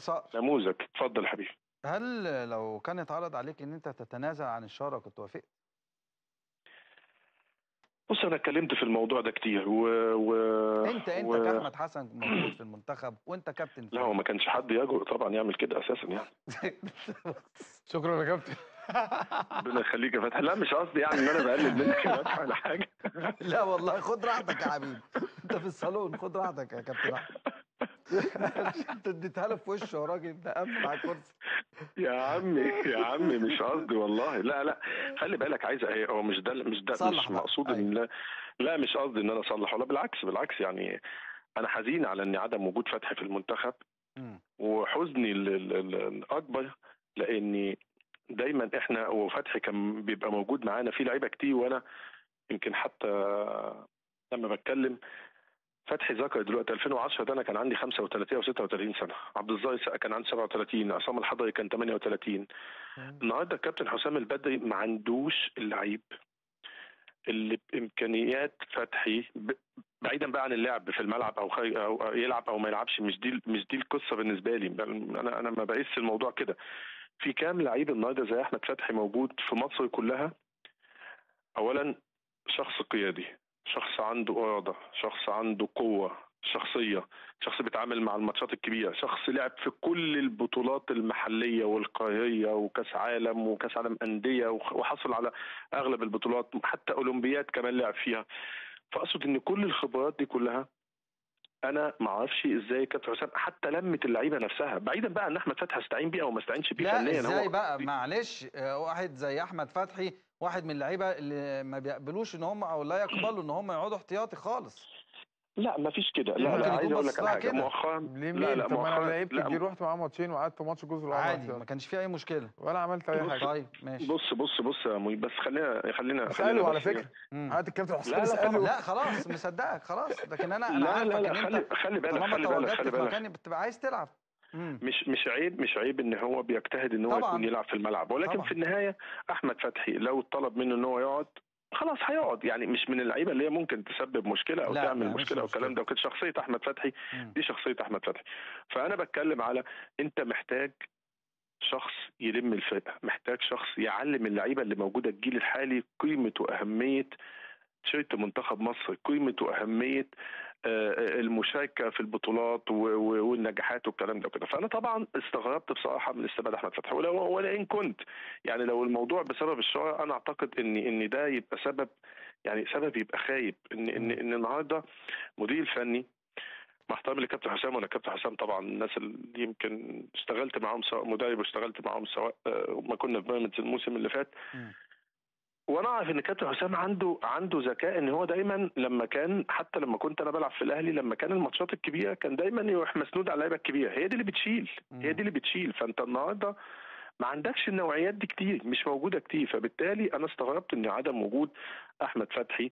صقر نموذج. اتفضل حبيبي. هل لو كان اتعرض عليك إن أنت تتنازل عن الشاره كنت وافقت؟ بص أنا اتكلمت في الموضوع ده كتير و, و... أنت أنت و... كأحمد حسن موجود في المنتخب وأنت كابتن لا هو ما كانش حد يجرؤ طبعا يعمل كده أساسا يعني. شكرا يا كابتن. ربنا يخليك يا فتحي لا مش قصدي يعني إن أنا بقلل منك يا فتحي ولا حاجة. لا والله خد راحتك يا حبيبي. أنت في الصالون خد راحتك يا كابتن أحمد. انت اديتها له في وشه يا راجل ده قام على الكرسي يا عمي يا عمي مش قصدي والله لا لا خلي بالك عايز إيه هو مش ده مش ده مش. مقصود إن لا, لا مش قصدي إن أنا أصلح ولا بالعكس بالعكس يعني أنا حزين على إن عدم وجود فتحي في المنتخب. وحزني ال- ال- ال- الأكبر لأني دايما إحنا وفتحي كان بيبقى موجود معانا في لعيبة كتير وأنا يمكن حتى لما بتكلم فتحي ذكر دلوقتي 2010 ده أنا كان عندي 35 أو 36 سنة. عبد الظاهر سقا كان عندي 37 عصام الحضري كان 38 النهارده الكابتن حسام البدري ما عندوش اللعيب. اللي بإمكانيات فتحي ب- بعيدا بقى عن اللعب في الملعب أو خارج أو يلعب أو ما يلعبش مش دي مش دي القصة بالنسبة لي. أنا أنا ما بقيس الموضوع كده. في كام لعيب النهارده زي أحمد فتحي موجود في مصر كلها؟ اولا شخص قيادي. شخص عنده إرادة شخص عنده قوة شخصية شخص بيتعامل مع الماتشات الكبيرة شخص لعب في كل البطولات المحلية والقارية وكأس عالم وكأس عالم أندية وخ- وحصل على أغلب البطولات حتى أولمبياد كمان لعب فيها. فأقصد إن كل الخبرات دي كلها أنا ما أعرفش إزاي كابتن حسام حتى لمت اللعيبة نفسها بعيدا بقى ان أحمد فتحي استعين بيه أو ما استعينش بيه لا فنيا إزاي هو بقى معلش آه، واحد زي أحمد فتحي واحد من اللعيبة اللي ما بيقبلوش إن هم أو لا يقبلوا إن هم يقعدوا احتياطي خالص. لا ما فيش كده. لا ممكن لا عايز أقول لك على حاجة. مؤخرا ليه لا مين؟ لا طب ما أنا لا كتير رحت معاه ماتشين وقعدت ماتش جزء العرب عادي ما كانش فيه أي مشكلة. ولا عملت أي حاجة. طيب ماشي. بص بص بص يا مي بس خلينا خلينا اسأله خلينا على فكرة. قعدت الكابتن لا، حسام لا، اسأله. لا خلاص مصدقك خلاص. لكن أنا أنا لا عارفك لا لا إن خلي أنت خلي بالك خلي بالك خلي في بالك. مكان بتبقى عايز تلعب. مم. مش مش عيب مش عيب إن هو بيجتهد إن هو طبعاً. يكون يلعب في الملعب ولكن طبعاً. في النهاية أحمد فتحي لو طلب منه إن هو يقعد خلاص هيقعد يعني مش من اللعيبة اللي هي ممكن تسبب مشكلة أو لا، تعمل لا، مش مشكلة أو. الكلام ده وكانت شخصية أحمد فتحي مم. دي شخصية أحمد فتحي فأنا بتكلم على أنت محتاج شخص يلم الفرقة محتاج شخص يعلم اللعيبة اللي موجودة الجيل الحالي قيمة وأهمية تيشيرت منتخب مصر قيمة وأهمية المشاركة في البطولات والنجاحات والكلام ده وكده. فأنا طبعا استغربت بصراحة من استبعاد أحمد فتحي. ولئن كنت. يعني لو الموضوع بسبب الشهرة أنا أعتقد ان إن ده يبقى سبب يعني سبب يبقى خايب. ان ان إن النهارده مدير فني مع احترامي لكابتن حسام وأنا كابتن حسام طبعا الناس اللي يمكن اشتغلت معاهم سواء مدرب واشتغلت معاهم سواء آه، ما كنا في بيراميدز الموسم اللي فات. وأنا اعرف ان كابتن حسام عنده عنده ذكاء ان هو دايما لما كان حتى لما كنت أنا بلعب في الاهلي لما كان الماتشات الكبيرة كان دايما يروح مسنود على اللعيبه الكبيره هي دي اللي بتشيل هي دي اللي بتشيل. فانت النهارده ما عندكش النوعيات دي كتير مش موجودة كتير. فبالتالي أنا استغربت ان عدم وجود احمد فتحي